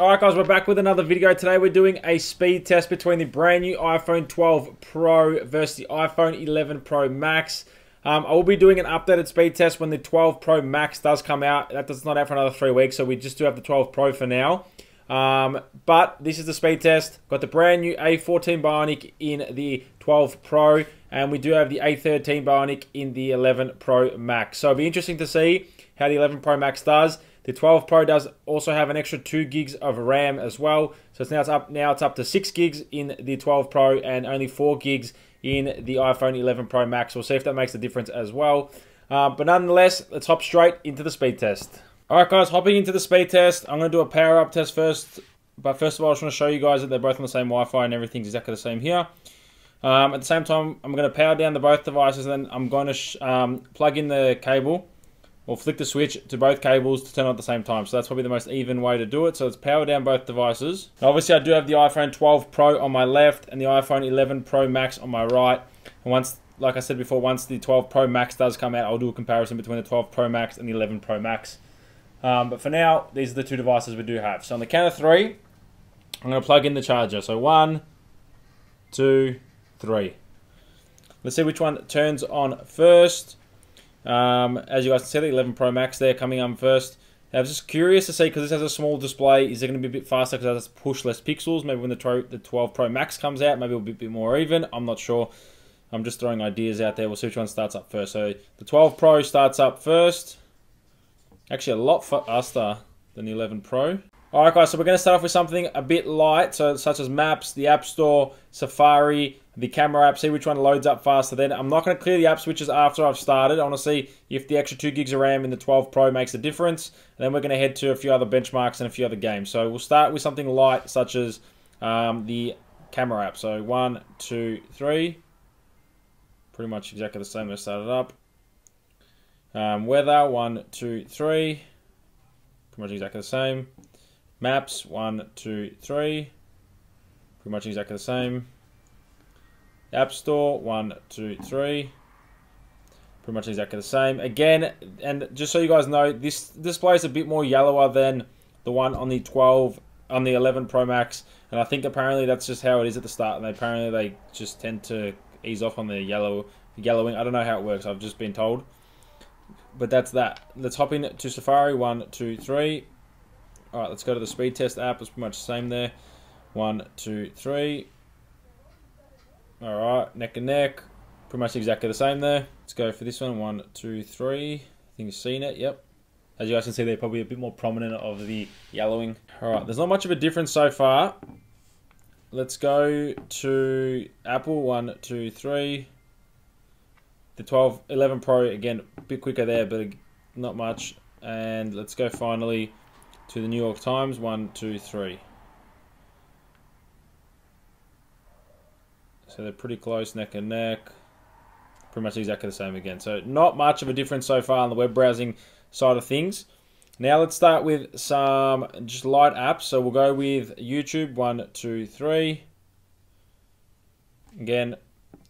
Alright guys, we're back with another video. Today we're doing a speed test between the brand new iPhone 12 Pro versus the iPhone 11 Pro Max. Um, I will be doing an updated speed test when the 12 Pro Max does come out. That does not out for another three weeks, so we just do have the 12 Pro for now. Um, but this is the speed test. Got the brand new A14 Bionic in the 12 Pro, and we do have the A13 Bionic in the 11 Pro Max. So it'll be interesting to see how the 11 Pro Max does. The 12 Pro does also have an extra 2 gigs of RAM as well. So it's now it's up now it's up to 6 gigs in the 12 Pro and only 4 gigs in the iPhone 11 Pro Max. We'll see if that makes a difference as well. Uh, but nonetheless, let's hop straight into the speed test. Alright guys, hopping into the speed test. I'm going to do a power up test first. But first of all, I just want to show you guys that they're both on the same Wi-Fi and everything's exactly the same here. Um, at the same time, I'm going to power down the both devices and then I'm going to um, plug in the cable or flick the switch to both cables to turn on at the same time. So that's probably the most even way to do it. So let's power down both devices. Now obviously I do have the iPhone 12 Pro on my left and the iPhone 11 Pro Max on my right. And once, like I said before, once the 12 Pro Max does come out, I'll do a comparison between the 12 Pro Max and the 11 Pro Max. Um, but for now, these are the two devices we do have. So on the count of three, I'm going to plug in the charger. So one, two, three. Let's see which one turns on first. Um, as you guys can see, the 11 Pro Max there coming on first. I was just curious to see because this has a small display. Is it going to be a bit faster because it has to push less pixels? Maybe when the, the 12 Pro Max comes out, maybe it'll be a bit more even. I'm not sure. I'm just throwing ideas out there. We'll see which one starts up first. So the 12 Pro starts up first. Actually, a lot faster than the 11 Pro. Alright guys, so we're going to start off with something a bit light, so such as Maps, the App Store, Safari, the camera app, see which one loads up faster. Then I'm not going to clear the app switches after I've started. I want to see if the extra 2 gigs of RAM in the 12 Pro makes a difference. And then we're going to head to a few other benchmarks and a few other games. So we'll start with something light, such as um, the camera app. So one, two, three. Pretty much exactly the same. Let's start it up. Um, weather, one, two, three. Pretty much exactly the same. Maps, one, two, three. Pretty much exactly the same. App Store, one, two, three. Pretty much exactly the same. Again, and just so you guys know, this display is a bit more yellower than the one on the 12, on the 11 Pro Max. And I think apparently that's just how it is at the start. And apparently they just tend to ease off on the yellow, yellowing. I don't know how it works. I've just been told. But that's that. Let's hop in to Safari. One, two, three. All right, let's go to the speed test app. It's pretty much the same there. One, two, three. All right, neck and neck. Pretty much exactly the same there. Let's go for this one. One, two, three. I think you've seen it. Yep. As you guys can see, they're probably a bit more prominent of the yellowing. All right, there's not much of a difference so far. Let's go to Apple. One, two, three. The 12, 11 Pro, again, a bit quicker there, but not much. And let's go finally to the New York Times. One, two, three. So they're pretty close, neck and neck. Pretty much exactly the same again. So not much of a difference so far on the web browsing side of things. Now let's start with some just light apps. So we'll go with YouTube, one, two, three. Again,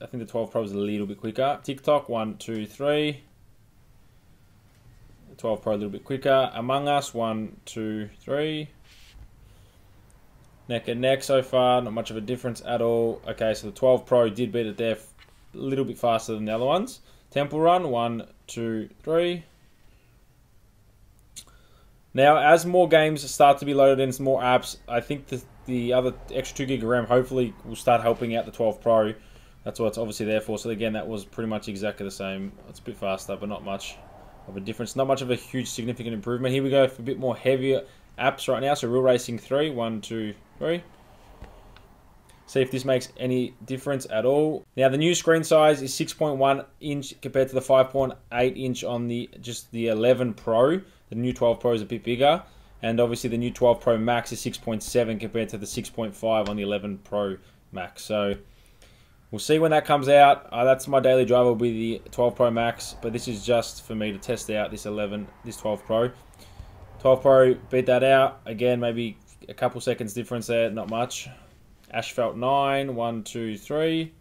I think the 12 Pro is a little bit quicker. TikTok, one, two, three. 12 Pro a little bit quicker. Among Us, one, two, three. Neck and neck so far, not much of a difference at all. Okay, so the 12 Pro did beat it there a little bit faster than the other ones. Temple Run, one, two, three. Now, as more games start to be loaded in, some more apps, I think the, the other extra 2 gig of RAM hopefully will start helping out the 12 Pro. That's what it's obviously there for. So again, that was pretty much exactly the same. It's a bit faster, but not much of a difference. Not much of a huge significant improvement. Here we go for a bit more heavier apps right now. So Real Racing 3, 1, 2, 3. See if this makes any difference at all. Now the new screen size is 6.1 inch compared to the 5.8 inch on the just the 11 Pro. The new 12 Pro is a bit bigger. And obviously the new 12 Pro Max is 6.7 compared to the 6.5 on the 11 Pro Max. So We'll see when that comes out. Uh, that's my daily driver will be the 12 Pro Max, but this is just for me to test out this 11, this 12 Pro. 12 Pro beat that out. Again, maybe a couple seconds difference there, not much. Asphalt 9, 1, 2, 3.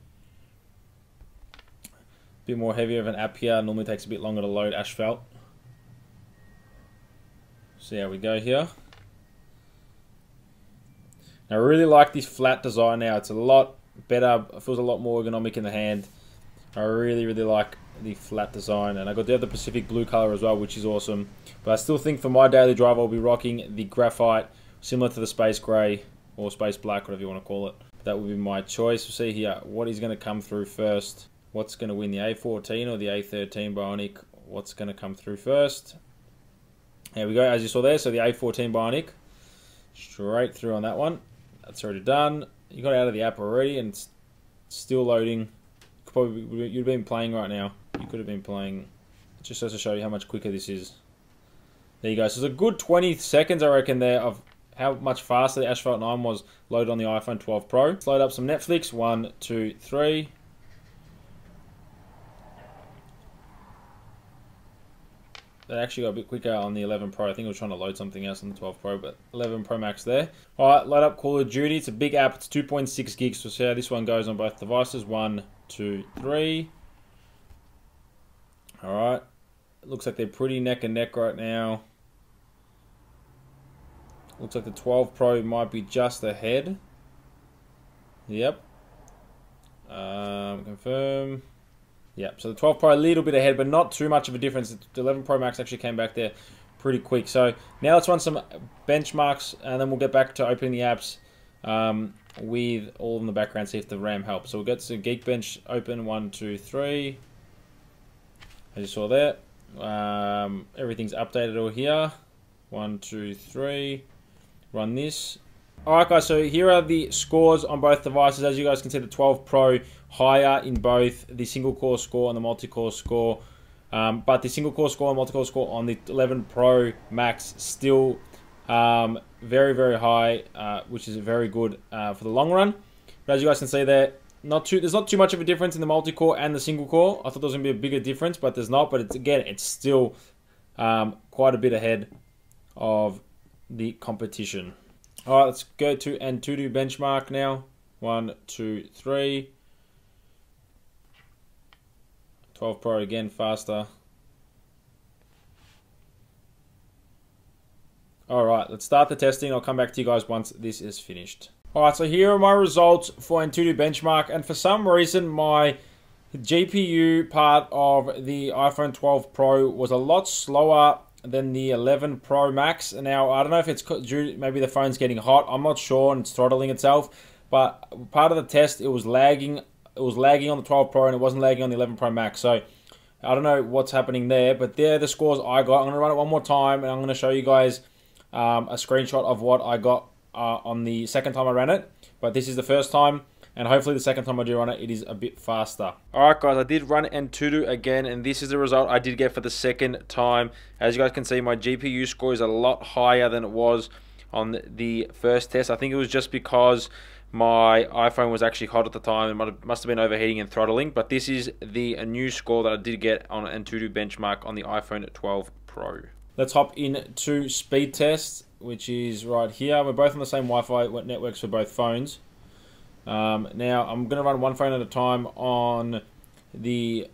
Bit more heavier of an app here. Normally takes a bit longer to load Asphalt. See how we go here. I really like this flat design now. It's a lot better. It feels a lot more ergonomic in the hand. I really, really like the flat design. And I got the other Pacific blue color as well, which is awesome. But I still think for my daily drive, I'll be rocking the graphite, similar to the space gray or space black, whatever you want to call it. That would be my choice. We'll see here what is going to come through first. What's going to win, the A14 or the A13 Bionic? What's going to come through first? There we go, as you saw there. So the A14 Bionic, straight through on that one. That's already done. You got out of the app already, and it's still loading. Probably you'd have been playing right now. You could have been playing. Just to show you how much quicker this is. There you go. So it's a good 20 seconds, I reckon, there of how much faster the Asphalt 9 was loaded on the iPhone 12 Pro. Let's load up some Netflix. One, two, three. That actually got a bit quicker on the 11 Pro. I think I was trying to load something else on the 12 Pro, but 11 Pro Max there. All right, load up Call of Duty. It's a big app. It's 2.6 gigs. So see how this one goes on both devices. One, two, three. All right. It looks like they're pretty neck and neck right now. Looks like the 12 Pro might be just ahead. Yep. Um, confirm. Yep, so the 12 Pro a little bit ahead, but not too much of a difference. The 11 Pro Max actually came back there pretty quick. So now let's run some benchmarks, and then we'll get back to opening the apps um, with all in the background, see if the RAM helps. So we'll get some Geekbench open, one, two, three. As you saw there, um, everything's updated all here. One, two, three. Run this. Alright guys, so here are the scores on both devices. As you guys can see, the 12 Pro higher in both the single core score and the multi-core score. Um, but the single core score and multi-core score on the 11 Pro Max still um, very, very high, uh, which is very good uh, for the long run. But as you guys can see there, not too there's not too much of a difference in the multi-core and the single core. I thought there was going to be a bigger difference, but there's not. But it's again, it's still um, quite a bit ahead of the competition. All right, let's go to Antutu benchmark now. One, two, three. 12 Pro again, faster. Alright, let's start the testing. I'll come back to you guys once this is finished. Alright, so here are my results for Antutu Benchmark. And for some reason, my GPU part of the iPhone 12 Pro was a lot slower than the 11 Pro Max. Now, I don't know if it's due, maybe the phone's getting hot. I'm not sure, and it's throttling itself. But part of the test, it was lagging it was lagging on the 12 Pro and it wasn't lagging on the 11 Pro Max. So I don't know what's happening there, but there the scores I got. I'm to run it one more time and I'm going to show you guys um, a screenshot of what I got uh, on the second time I ran it. But this is the first time, and hopefully the second time I do run it, it is a bit faster. Alright guys, I did run Antutu again, and this is the result I did get for the second time. As you guys can see, my GPU score is a lot higher than it was on the first test. I think it was just because my iPhone was actually hot at the time. It must have been overheating and throttling. But this is the new score that I did get on Antutu benchmark on the iPhone 12 Pro. Let's hop in to speed test, which is right here. We're both on the same Wi-Fi networks for both phones. Um, now, I'm going to run one phone at a time on the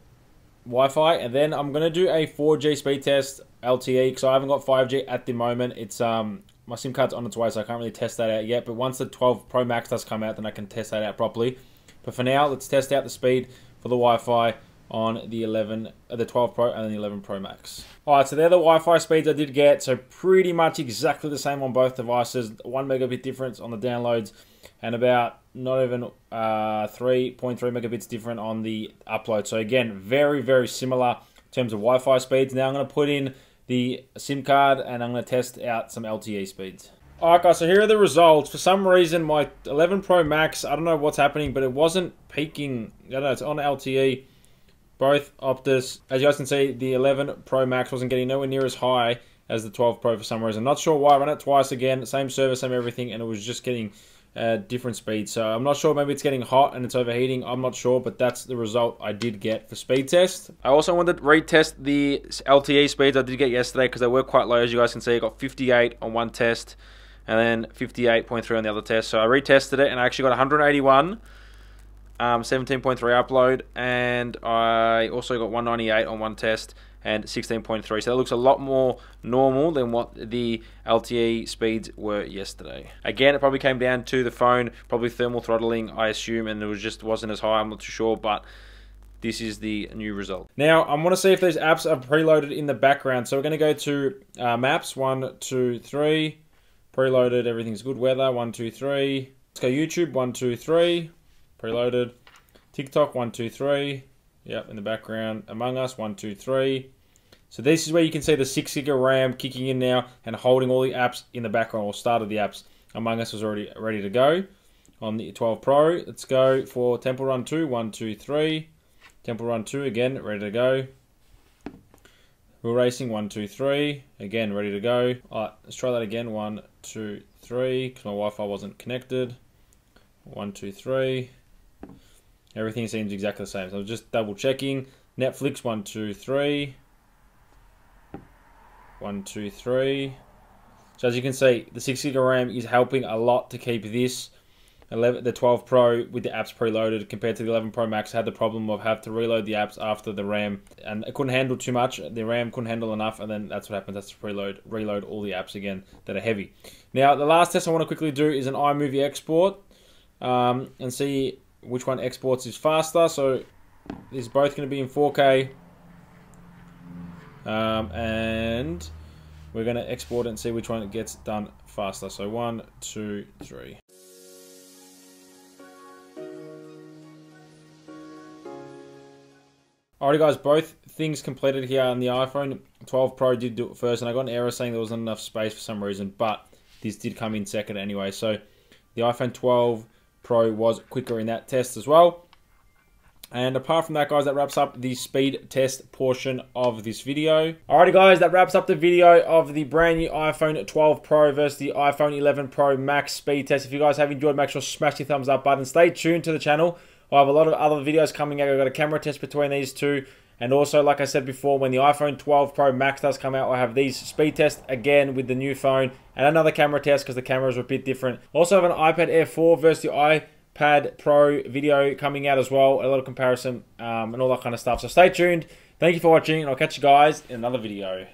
Wi-Fi, and then I'm going to do a 4G speed test LTE because I haven't got 5G at the moment. It's um my SIM card's on its way, so I can't really test that out yet. But once the 12 Pro Max does come out, then I can test that out properly. But for now, let's test out the speed for the Wi-Fi on the 11, uh, the 12 Pro and the 11 Pro Max. All right, so they're the Wi-Fi speeds I did get. So pretty much exactly the same on both devices. One megabit difference on the downloads, and about not even uh, 3.3 megabits different on the upload. So again, very very similar in terms of Wi-Fi speeds. Now I'm going to put in the SIM card and I'm going to test out some LTE speeds. Alright guys, so here are the results. For some reason, my 11 Pro Max, I don't know what's happening, but it wasn't peaking. I don't know, it's on LTE. Both Optus. As you guys can see, the 11 Pro Max wasn't getting nowhere near as high as the 12 Pro for some reason. Not sure why. I ran it twice again, same service, same everything, and it was just getting uh, different speeds. So I'm not sure. Maybe it's getting hot and it's overheating. I'm not sure, but that's the result I did get for speed test. I also wanted to retest the LTE speeds I did get yesterday because they were quite low. As you guys can see, I got 58 on one test and then 58.3 on the other test. So I retested it and I actually got 181. Um, 17.3 upload, and I also got 198 on one test and 16.3. So that looks a lot more normal than what the LTE speeds were yesterday. Again, it probably came down to the phone, probably thermal throttling, I assume, and it was just wasn't as high. I'm not too sure, but this is the new result. Now, I want to see if these apps are preloaded in the background. So we're going to go to uh, Maps, one, two, three. Preloaded, everything's good. Weather, one, two, three. Let's go YouTube, one, two, three. Preloaded. TikTok, one, two, three. Yep, in the background. Among Us, one, two, three. So this is where you can see the 6 gig of RAM kicking in now and holding all the apps in the background or started the apps. Among Us was already ready to go on the 12 Pro. Let's go for Temple Run 2, 1, 2, 3. Temple Run 2 again, ready to go. Real Racing 1, 2, 3. Again, ready to go. Let's try that again. 1, 2, 3. Because my Wi-Fi wasn't connected. 1, 2, 3. Everything seems exactly the same. So I'm just double checking. Netflix, one, two, three. One, two, three. So as you can see, the 6 gig of RAM is helping a lot to keep this 11, the 12 Pro with the apps preloaded compared to the 11 Pro Max had the problem of have to reload the apps after the RAM and it couldn't handle too much. The RAM couldn't handle enough and then that's what happens. That's to preload, reload all the apps again that are heavy. Now the last test I want to quickly do is an iMovie export um, and see which one exports is faster. So these are both going to be in 4K. Um, and we're going to export and see which one gets done faster. So one, two, three. Alrighty guys, both things completed here on the iPhone 12 Pro did do it first and I got an error saying there wasn't enough space for some reason, but this did come in second anyway. So the iPhone 12 Pro was quicker in that test as well. And apart from that, guys, that wraps up the speed test portion of this video. Alrighty, guys, that wraps up the video of the brand new iPhone 12 Pro versus the iPhone 11 Pro Max speed test. If you guys have enjoyed, make sure to smash the thumbs up button. Stay tuned to the channel. I have a lot of other videos coming out. I've got a camera test between these two. And also, like I said before, when the iPhone 12 Pro Max does come out, I have these speed tests again with the new phone and another camera test because the cameras are a bit different. Also have an iPad Air 4 versus the iPad Pro video coming out as well. A of comparison um, and all that kind of stuff. So stay tuned. Thank you for watching. And I'll catch you guys in another video.